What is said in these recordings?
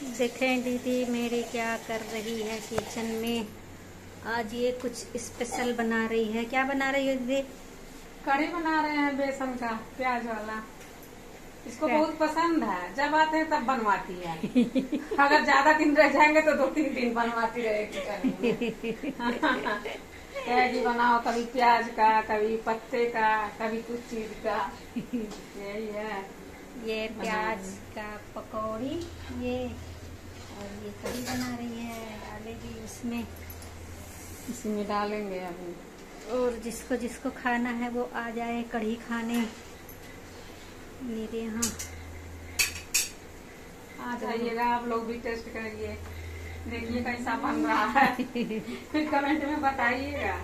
देखें दीदी मेरी क्या कर रही है किचन में? आज ये कुछ स्पेशल बना रही है। क्या बना रही है दीदी? कढ़ी बना रहे हैं बेसन का प्याज वाला। इसको बहुत पसंद है। जब आते हैं तब बनवाती है। अगर ज़्यादा दिन रह जाएँगे तो दो तीन दिन बनवाती रहेगी कढ़ी में। कढ़ी बनाओ कभी प्याज का कभी पत्ते का कभी कुछ चीज़ का। यही है। ये प्याज का पकौड़ी ये और ये कढ़ी बना रही है डालेगी उसमें। इसी में डालेंगे अभी। और जिसको जिसको खाना है वो आ जाए कढ़ी खाने। मेरे यहाँ। आ जाइएगा आप लोग भी टेस्ट करिए। देखिए कैसा बन रहा है। फिर कमेंट में बताइएगा।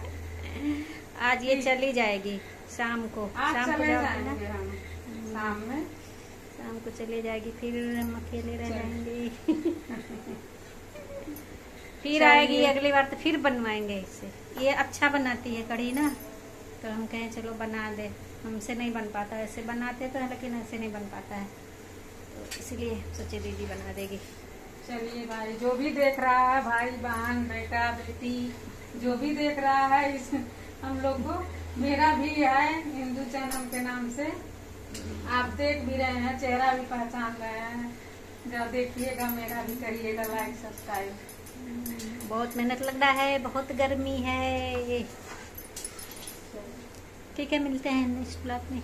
आज ये चली जाएगी शाम को। शाम को चले जाओगे ना? शाम में। शाम को चले जाएगी फिर हम अकेले रह जाएँगे। फिर आएगी अगली बार तो फिर बनवाएँगे इससे ये अच्छा बनाती है कढ़ी ना तो हम कहें चलो बना दे। हमसे नहीं बन पाता ऐसे बनाते तो हैं लेकिन ऐसे नहीं बन पाता है। तो इसलिए सोचे दीदी बना देगी। चलिए भाई जो भी देख रहा है भाई बहन बेटा बेटी जो भी देख रहा है इस हम लोग को मेरा भी है हिंदू चैनल के नाम से। आप देख भी रहे हैं, चेहरा भी पहचान रहे हैं। जब देखिएगा, मेरा भी करिएगा लाइक सब्सक्राइब बहुत मेहनत लग रहा है, बहुत गर्मी है ठीक है, मिलते हैं नेक्स्ट ब्लॉग में।